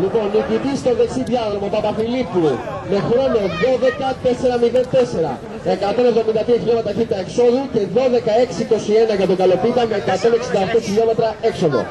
Λοιπόν, νικητής στο δεξί διάδρομο Παπαφιλίππου με χρόνο 12.404 173 χιλιόμετρα ταχύτητα εξόδου και 12.621 για τον Καλοπίτα με 168 χιλιόμετρα έξοδο.